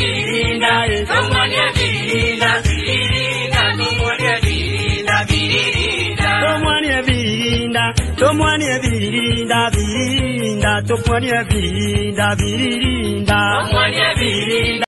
birinda, tomanye birinda, birinda, tomanye ya birinda. birinda tomwanie.